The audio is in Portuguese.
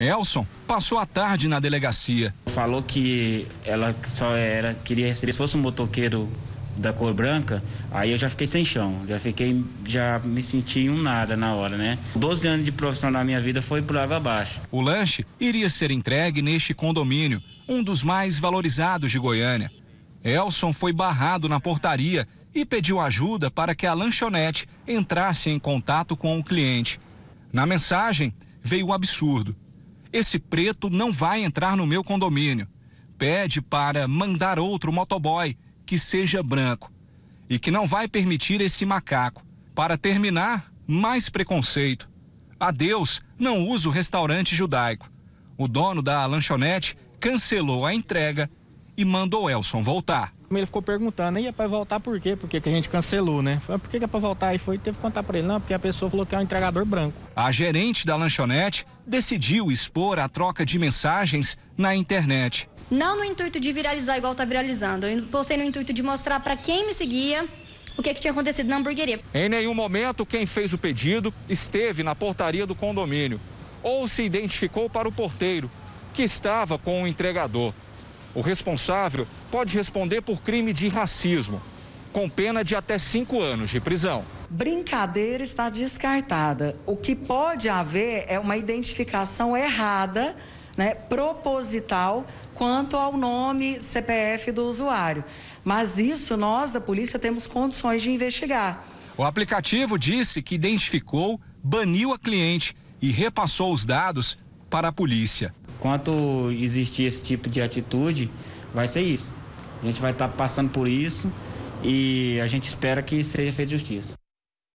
Elson passou a tarde na delegacia. Falou que ela só era queria receber se fosse um motoqueiro da cor branca, aí eu já fiquei sem chão, já fiquei, já me senti um nada na hora, né? 12 anos de profissão da minha vida foi por água abaixo. O lanche iria ser entregue neste condomínio, um dos mais valorizados de Goiânia. Elson foi barrado na portaria e pediu ajuda para que a lanchonete entrasse em contato com o cliente. Na mensagem veio o absurdo. Esse preto não vai entrar no meu condomínio. Pede para mandar outro motoboy que seja branco e que não vai permitir esse macaco. Para terminar, mais preconceito. Adeus, não uso restaurante judaico. O dono da lanchonete cancelou a entrega e mandou Elson voltar. Ele ficou perguntando, ia para voltar por quê? Porque que a gente cancelou, né? Falei, por que, que é para voltar? E foi, teve que contar para ele, não, porque a pessoa falou que é um entregador branco. A gerente da lanchonete decidiu expor a troca de mensagens na internet. Não no intuito de viralizar igual tá viralizando. Eu postei no intuito de mostrar para quem me seguia o que, que tinha acontecido na hamburgueria. Em nenhum momento quem fez o pedido esteve na portaria do condomínio ou se identificou para o porteiro, que estava com o entregador. O responsável pode responder por crime de racismo, com pena de até cinco anos de prisão. Brincadeira está descartada. O que pode haver é uma identificação errada, né, proposital, quanto ao nome CPF do usuário. Mas isso nós da polícia temos condições de investigar. O aplicativo disse que identificou, baniu a cliente e repassou os dados para a polícia. Enquanto existir esse tipo de atitude, vai ser isso. A gente vai estar tá passando por isso e a gente espera que seja feita justiça.